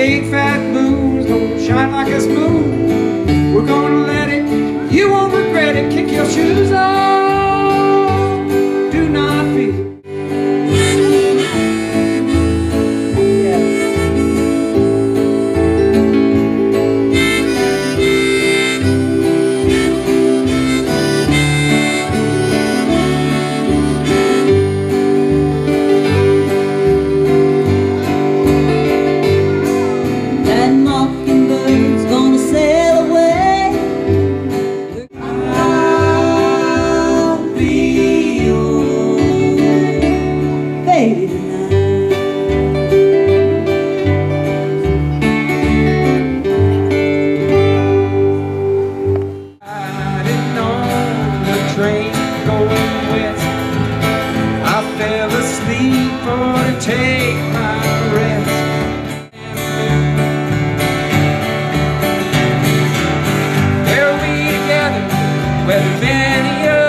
big fat moon's gonna shine like a spoon. We're gonna let it, you won't regret it, kick your shoes off. Weather many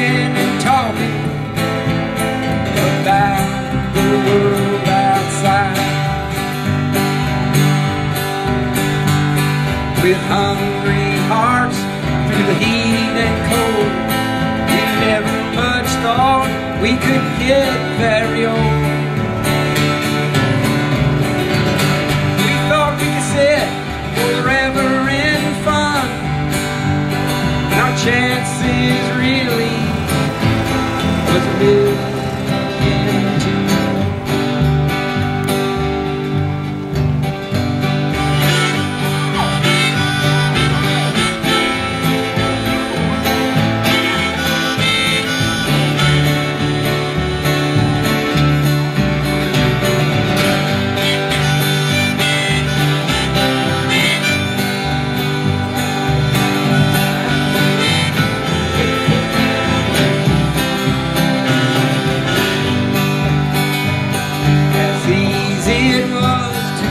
joking and talking about the world outside. With hungry hearts through the heat and cold, we never much thought we could get very old.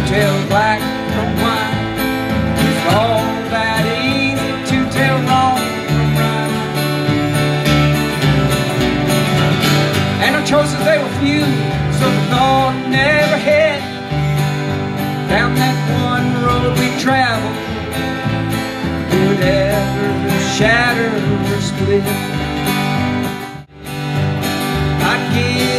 Tell black from white, it's all that easy to tell wrong from right. And our choices they were few, so the thought never hit. Down that one road we traveled, would ever shatter or split. I'd give